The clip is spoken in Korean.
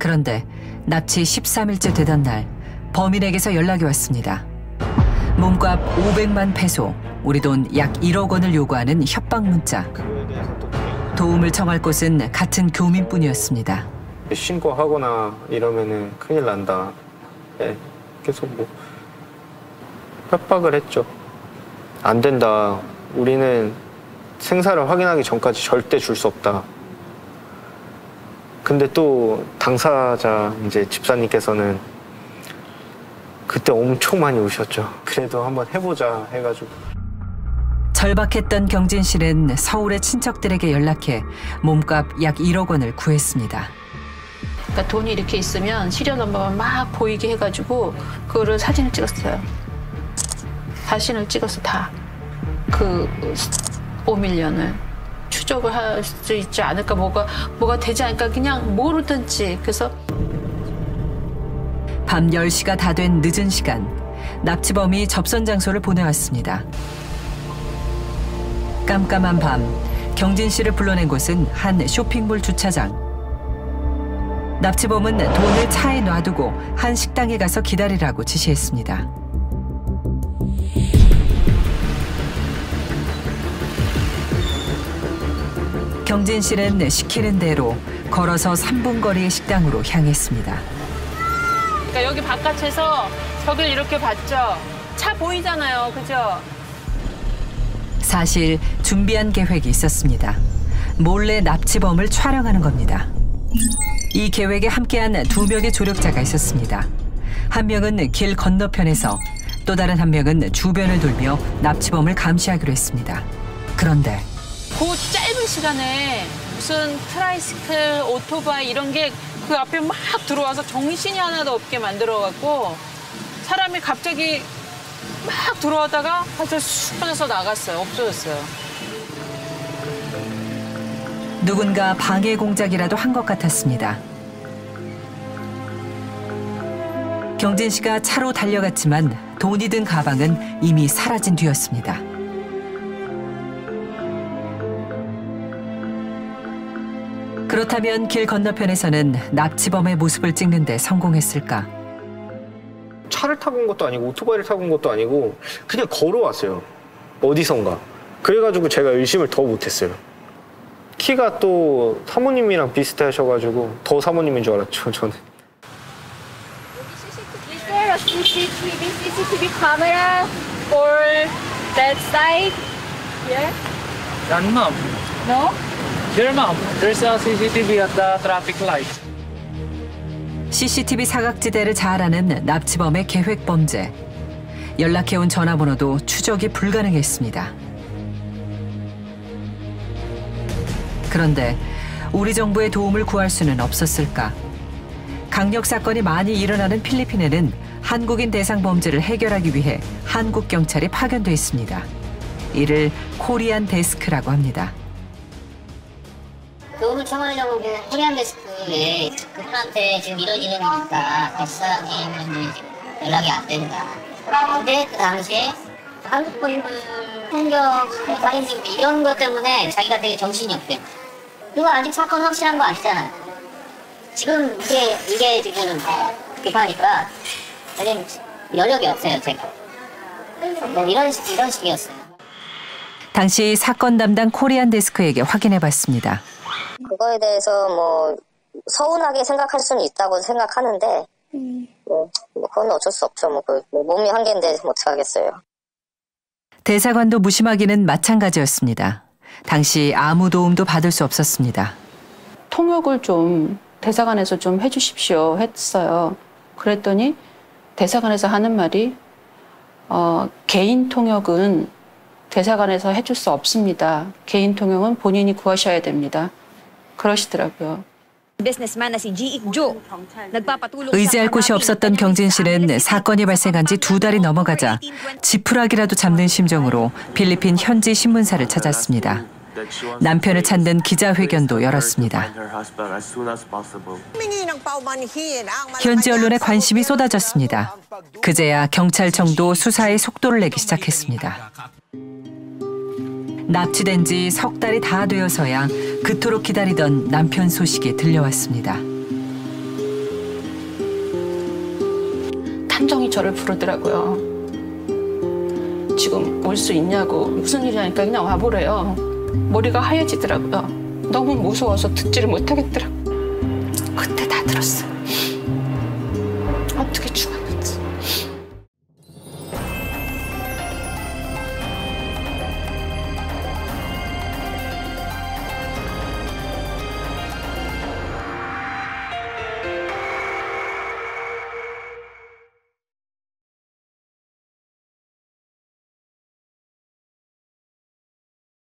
그런데 납치 13일째 되던 날 범인에게서 연락이 왔습니다. 몸값 500만 페소, 우리 돈 약 1억 원을 요구하는 협박 문자. 도움을 청할 곳은 같은 교민뿐이었습니다. 신고하거나 이러면은 큰일 난다. 예, 계속 뭐 협박을 했죠. 안 된다. 우리는 생사를 확인하기 전까지 절대 줄 수 없다. 근데 또 당사자 이제 집사님께서는 그때 엄청 많이 우셨죠. 그래도 한번 해보자 해가지고 절박했던 경진 씨는 서울의 친척들에게 연락해 몸값 약 1억 원을 구했습니다. 그러니까 돈이 이렇게 있으면 시리얼 넘버만 막 보이게 해가지고 그거를 사진을 찍었어요. 사진을 찍어서 다 그 5밀리언을 추적을 할 수 있지 않을까 뭐가 뭐가 되지 않을까 그냥 모르든지 그래서 밤 10시가 다 된 늦은 시간 납치범이 접선 장소를 보내왔습니다. 깜깜한 밤 경진 씨를 불러낸 곳은 한 쇼핑몰 주차장. 납치범은 돈을 차에 놔두고 한 식당에 가서 기다리라고 지시했습니다. 경진 씨는 시키는 대로 걸어서 3분 거리의 식당으로 향했습니다. 그러니까 여기 바깥에서 저길 이렇게 봤죠. 차 보이잖아요, 그죠? 사실 준비한 계획이 있었습니다. 몰래 납치범을 촬영하는 겁니다. 이 계획에 함께한 두 명의 조력자가 있었습니다. 한 명은 길 건너편에서 또 다른 한 명은 주변을 돌며 납치범을 감시하기로 했습니다. 그런데 그 짧은 시간에 무슨 tricycle, 오토바이 이런 게 그 앞에 막 들어와서 정신이 하나도 없게 만들어갖고 사람이 갑자기 막 들어오다가 사실 쑥 빠져서 나갔어요. 없어졌어요. 누군가 방해 공작이라도 한 것 같았습니다. 경진 씨가 차로 달려갔지만 돈이 든 가방은 이미 사라진 뒤였습니다. 그렇다면 길 건너편에서는 납치범의 모습을 찍는데 성공했을까? 차를 타고 온 것도 아니고 오토바이를 타고 온 것도 아니고 그냥 걸어왔어요. 어디선가. 그래가지고 제가 의심을 더 못했어요. 키가 또 사모님이랑 비슷하셔가지고 더 사모님인 줄 알았죠, 저는. Is there a CCTV CCTV camera for that side? Yeah. Yan, ma'am. No. Here, ma'am. There's a CCTV at the traffic light. CCTV 사각지대를 잘 아는 납치범의 계획 범죄. 연락해온 전화번호도 추적이 불가능했습니다. 그런데 우리 정부의 도움을 구할 수는 없었을까? 강력 사건이 많이 일어나는 필리핀에는 한국인 대상 범죄를 해결하기 위해 한국 경찰이 파견돼 있습니다. 이를 코리안 데스크라고 합니다. 도움을 청하려고 그 코리안 데스크에 그분한테 지금 이런 일이니까 백사님은 연락이 안 된다. 근데 그 당시에 한국 분들 폭력, 살인징 이런 것 때문에 자기가 되게 정신이 없대. 그거 아직 사건 확실한 거 아니잖아요. 지금 이게 이게 지금 급하니까 요즘 여력이 없어요 제가. 뭐 이런 식 이런 식이었어요. 당시 사건 담당 코리안 데스크에게 확인해 봤습니다. 그거에 대해서 뭐 서운하게 생각할 수는 있다고 생각하는데 뭐, 뭐 그건 어쩔 수 없죠. 뭐, 그, 뭐 몸이 한계인데 뭐 어떡하겠어요. 대사관도 무심하기는 마찬가지였습니다. 당시 아무 도움도 받을 수 없었습니다. 통역을 좀 대사관에서 좀 해주십시오 했어요. 그랬더니 대사관에서 하는 말이 어, 개인 통역은 대사관에서 해줄 수 없습니다. 개인 통역은 본인이 구하셔야 됩니다. 그러시더라고요. 의지할 곳이 없었던 경진 씨는 사건이 발생한 지 두 달이 넘어가자 지푸라기라도 잡는 심정으로 필리핀 현지 신문사를 찾았습니다. 남편을 찾는 기자회견도 열었습니다. 현지 언론에 관심이 쏟아졌습니다. 그제야 경찰청도 수사에 속도를 내기 시작했습니다. 납치된 지 석 달이 다 되어서야 그토록 기다리던 남편 소식이 들려왔습니다. 탐정이 저를 부르더라고요. 지금 올 수 있냐고 무슨 일이냐니까 그냥 와보래요. 머리가 하얘지더라고요. 너무 무서워서 듣지를 못하겠더라고요. 그때 다 들었어요. 어떻게 죽